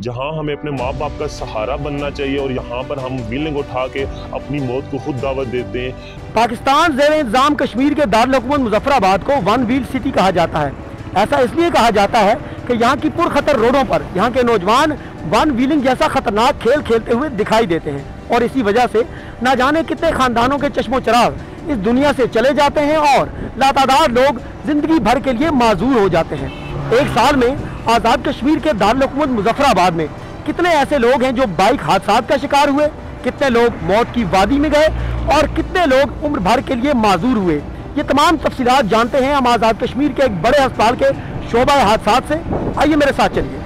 जहाँ हमें अपने माँ बाप का सहारा बनना चाहिए और यहाँ पर हम व्हीलिंग उठा के अपनी मौत को खुद दावत देते हैं। पाकिस्तान जेर इंतज़ाम कश्मीर के दारकूमत मुजफ्फराबाद को वन व्हील सिटी कहा जाता है। ऐसा इसलिए कहा जाता है कि यहाँ की पुरखतर रोडों पर यहाँ के नौजवान वन व्हीलिंग जैसा खतरनाक खेल खेलते हुए दिखाई देते हैं और इसी वजह से ना जाने कितने खानदानों के चश्मो चराग इस दुनिया से चले जाते हैं और लातादार लोग ज़िंदगी भर के लिए माजूर हो जाते हैं। एक साल में आज़ाद कश्मीर के दारकूमत मुजफ्फराबाद में। कितने ऐसे लोग हैं जो बाइक हादसा का शिकार हुए? कितने लोग मौत की वादी में गए? और कितने लोग उम्र भर के लिए माजूर हुए? ये तमाम तफसीत जानते हैं हम आज़ाद कश्मीर के एक बड़े अस्पताल के शोबा हादसा से। आइए मेरे साथ चलिए।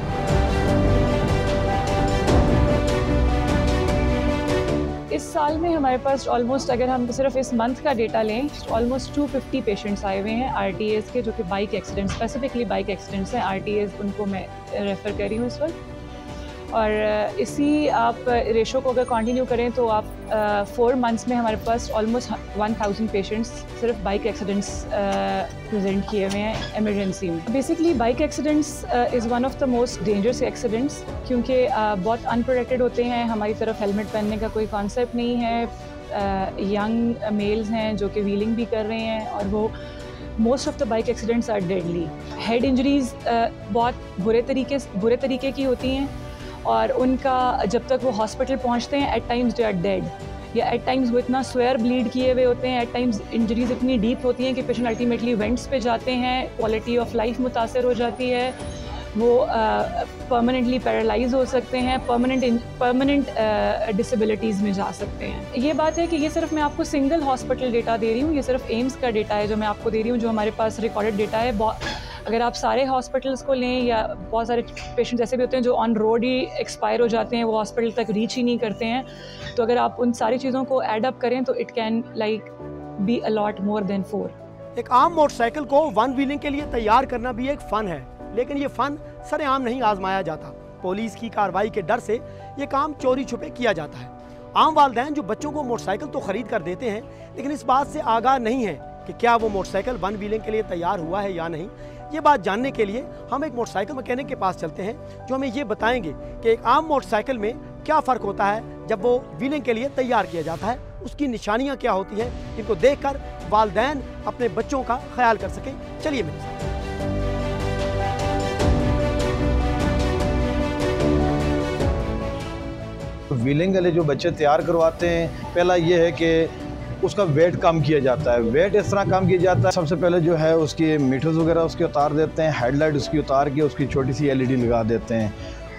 इस साल में हमारे पास ऑलमोस्ट अगर हम सिर्फ़ इस मंथ का डेटा लें ऑलमोस्ट 250 पेशेंट्स आए हुए हैं आरटीएस के, जो कि bike accident specifically bike accidents हैं। आरटीएस उनको मैं रेफ़र कर रही हूँ इस वक्त। और इसी आप रेशो को अगर कंटिन्यू करें तो आप फोर मंथ्स में हमारे पास ऑलमोस्ट वन थाउज़ेंड पेशेंट्स सिर्फ़ बाइक एक्सीडेंट्स प्रेजेंट किए हुए हैं इमरजेंसी में। Basically bike accidents is one of the most dangerous accidents क्योंकि बहुत अनप्रोटेक्टेड होते हैं, हमारी तरफ़ हेलमेट पहनने का कोई कॉन्सेप्ट नहीं है यंग मेल्स हैं जो कि व्हीलिंग भी कर रहे हैं और वो most of the bike accidents are deadly head injuries बहुत बुरे तरीके बुरे तरीके की होती हैं। और उनका जब तक वो हॉस्पिटल पहुँचते हैं at times they are dead या एट टाइम्स वो इतना स्वेयर ब्लीड किए हुए होते हैं एट टाइम्स इंजरीज इतनी डीप होती हैं कि पेशेंट अल्टीमेटली वेंट्स पे जाते हैं क्वालिटी ऑफ़ लाइफ मुतासर हो जाती है वो परमानेंटली uh, पैरालाइज हो सकते हैं परमानेंट परमानेंट डिसेबिलिटीज़ में जा सकते हैं. ये बात है कि ये सिर्फ़ मैं आपको सिंगल हॉस्पिटल डेटा दे रही हूँ ये सिर्फ़ एम्स का डेटा है जो मैं आपको दे रही हूँ जो हमारे पास रिकॉर्डेड डेटा है अगर आप सारे हॉस्पिटल्स को लें या बहुत सारे पेशेंट्स ऐसे भी होते हैं जो ऑन रोड ही एक्सपायर हो जाते हैं, वो हॉस्पिटल तक रीच ही नहीं करते हैं तो अगर आप उन सारी चीज़ों को एडअप करें तो it can like be a lot more than four एक आम मोटरसाइकिल को वन व्हीलिंग के लिए तैयार करना भी एक फ़न है, लेकिन ये फ़न सरेआम नहीं आजमाया जाता। पुलिस की कार्रवाई के डर से ये काम चोरी छुपे किया जाता है। आम वालदेन जो बच्चों को मोटरसाइकिल तो खरीद कर देते हैं, लेकिन इस बात से आगाह नहीं है कि क्या वो मोटरसाइकिल वन व्हीलिंग के लिए तैयार हुआ है या नहीं। ये बात जानने के लिए हम एक मोटरसाइकिल मैकेनिक के पास चलते हैं, जो हमें ये बताएँगे कि एक आम मोटरसाइकिल में क्या फ़र्क होता है जब वो व्हीलिंग के लिए तैयार किया जाता है। उसकी निशानियाँ क्या होती हैं, इनको देख कर वालदेन अपने बच्चों का ख्याल कर सकें। चलिए मेरे साथ। व्हीलिंग वाले जो बच्चे तैयार करवाते हैं, पहला ये है कि उसका वेट कम किया जाता है। वेट इस तरह कम किया जाता है। सबसे पहले जो है उसके मीटर्स वगैरह उसके उतार देते हैं, हेडलाइट उसकी उतार के उसकी छोटी सी एलईडी लगा देते हैं।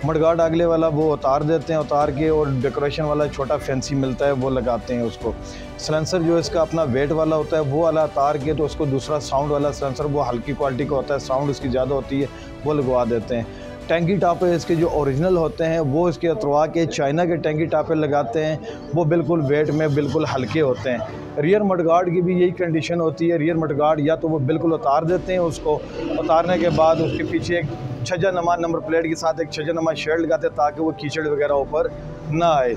मडगार्ड अगले वाला वो उतार देते हैं, उतार के और डेकोरेशन वाला छोटा फैंसी मिलता है, वो लगाते हैं उसको। सलेंसर जो इसका अपना वेट वाला होता है, वो वाला उतार के तो उसको दूसरा साउंड वाला सलेंसर, वो हल्की क्वालिटी का होता है, साउंड उसकी ज़्यादा होती है, वो लगवा देते हैं। टैंकी टापे इसके जो ओरिजिनल होते हैं, वो इसके अतवा के चाइना के टेंकी टापे लगाते हैं, वो बिल्कुल वेट में बिल्कुल हल्के होते हैं। रियर मडगार्ड की भी यही कंडीशन होती है रियर मडगार्ड या तो वो बिल्कुल उतार देते हैं उसको, उतारने के बाद उसके पीछे एक छजा नमा नंबर प्लेट के साथ एक छजा नमा शेड लगाते हैं ताकि वो कीचड़ वगैरह ऊपर ना आए।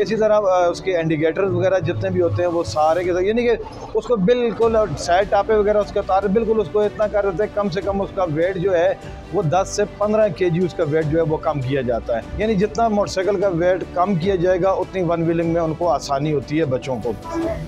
इसी तरह उसके इंडिकेटर्स वगैरह जितने भी होते हैं, वो सारे के साथ, यानी कि उसको बिल्कुल साइड टापे वगैरह उसके तार, बिल्कुल उसको इतना कर देते हैं, कम से कम उसका वेट जो है, वो 10 से 15 के जी उसका वेट जो है, वो कम किया जाता है। यानी जितना मोटरसाइकिल का वेट कम किया जाएगा, उतनी वन व्हीलिंग में उनको आसानी होती है बच्चों को।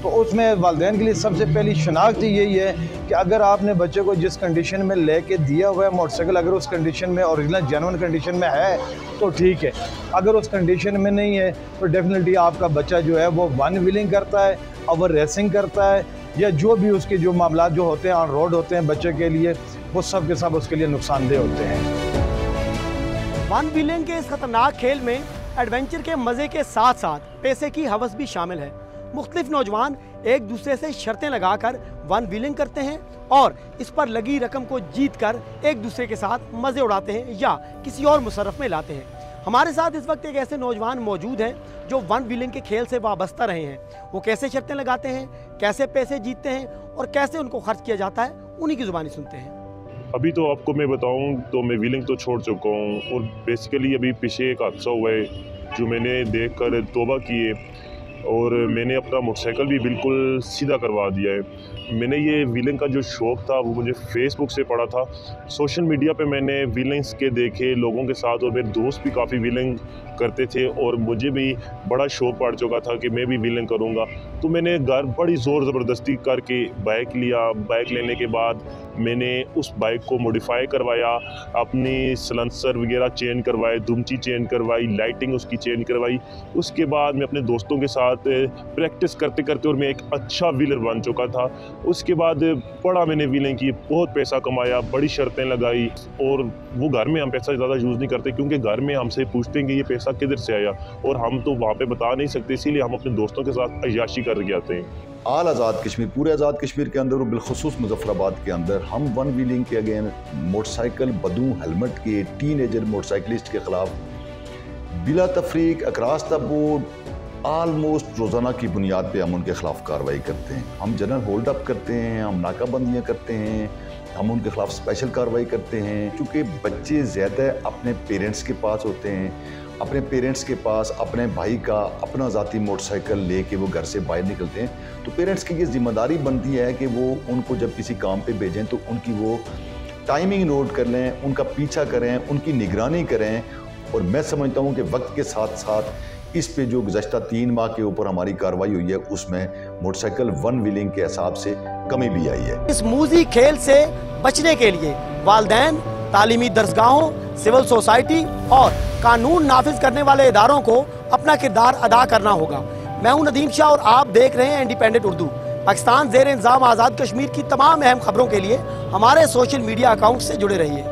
तो उसमें वालदेन के लिए सबसे पहली शनाख्त यही है कि अगर आपने बच्चे को जिस कंडीशन में लेके दिया हुआ है मोटरसाइकिल अगर उस कंडीशन में ओरिजिनल जेनवन कंडीशन में है तो ठीक है। अगर उस कंडीशन में नहीं है तो डेफिनेटली आपका बच्चा जो है, वो वन व्हीलिंग करता है और रेसिंग करता है, या जो भी उसके जो मामला जो होते हैं ऑन रोड होते हैं बच्चे के लिए, वो सब के सब उसके लिए नुकसानदेह होते हैं। वन व्हीलिंग के इस खतरनाक खेल में एडवेंचर के मज़े के साथ साथ पैसे की हवस भी शामिल है। मुख्तलिफ़ नौजवान एक दूसरे से शर्तें लगाकर वन व्हीलिंग करते हैं और इस पर लगी रकम को जीत कर एक दूसरे के साथ मज़े उड़ाते हैं या किसी और मुशरफ में लाते हैं। हमारे साथ इस वक्त एक ऐसे नौजवान मौजूद हैं जो वन व्हीलिंग के खेल से वाबस्ता रहे हैं। वो कैसे शर्तें लगाते हैं, कैसे पैसे जीतते हैं और कैसे उनको खर्च किया जाता है, उन्हीं की ज़ुबानी सुनते हैं। अभी तो आपको मैं बताऊँ तो मैं व्हीलिंग तो छोड़ चुका हूँ और बेसिकली अभी पीछे एक हादसा हुआ है जो मैंने देख कर तोबा किए। और मैंने अपना मोटरसाइकिल भी बिल्कुल सीधा करवा दिया है। मैंने ये व्हीलिंग का जो शौक़ था, वो मुझे फेसबुक से पड़ा था। सोशल मीडिया पे मैंने व्हीलिंग्स के देखे लोगों के साथ और मेरे दोस्त भी काफ़ी व्हीलिंग करते थे और मुझे भी बड़ा शौक़ पड़ चुका था कि मैं भी व्हीलिंग करूँगा। तो मैंने घर बड़ी ज़ोर ज़बरदस्ती करके बाइक लिया। बाइक लेने के बाद मैंने उस बाइक को मॉडिफाई करवाया। अपनी सलेंसर वगैरह चेंज करवाए दुमची चेंज करवाई लाइटिंग उसकी चेंज करवाई। उसके बाद मैं अपने दोस्तों के साथ प्रैक्टिस करते करते और मैं एक अच्छा व्हीलर बन चुका था। उसके बाद पढ़ा मैंने व्हीलिंग की, बहुत पैसा कमाया, बड़ी शर्तें लगाई और वो घर में हम पैसा ज़्यादा यूज़ नहीं करते क्योंकि घर में हमसे पूछते हैं कि ये पैसा किधर से आया और हम तो वहाँ पर बता नहीं सकते, इसीलिए हम अपने दोस्तों के साथ अयाशी करके आते हैं। आल आज़ाद कश्मीर, पूरे आज़ाद कश्मीर के अंदर और बिलखसूस मुजफ्फराबाद के अंदर हम वन व्हीलिंग के अगेन मोटरसाइकिल बदू हेलमेट के टीन एजर मोटरसाइकिलिस्ट के ख़िलाफ़ बिला तफरीक अक्रॉस द बोर्ड आलमोस्ट रोज़ाना की बुनियाद पे हम उनके ख़िलाफ़ कार्रवाई करते हैं। हम जनरल होल्ड अप करते हैं, हम नाकाबंदियाँ करते हैं, हम उनके ख़िलाफ़ स्पेशल कार्रवाई करते हैं। क्योंकि बच्चे ज़्यादा अपने पेरेंट्स के पास होते हैं, अपने पेरेंट्स के पास अपने भाई का अपना ज़ाती मोटरसाइकिल ले वो घर से बाहर निकलते हैं तो पेरेंट्स की ये ज़िम्मेदारी बनती है कि वो उनको जब किसी काम पे भेजें तो उनकी वो टाइमिंग नोट कर लें, उनका पीछा करें, उनकी निगरानी करें। और मैं समझता हूँ कि वक्त के साथ साथ इस पे जो गुजशत तीन माह के ऊपर हमारी कार्रवाई हुई है, उसमें मोटरसाइकिल वन व्हीलिंग के हिसाब से कमी भी आई है। इस मूजी खेल से बचने के लिए वालदेन, तालीमी दरसगाहों सिविल सोसाइटी और कानून नाफिज करने वाले इदारों को अपना किरदार अदा करना होगा। मैं हूँ नदीम शाह और आप देख रहे हैं इंडिपेंडेंट उर्दू। पाकिस्तान जेर इंतज़ाम आज़ाद कश्मीर की तमाम अहम खबरों के लिए हमारे सोशल मीडिया अकाउंट से जुड़े रहिए।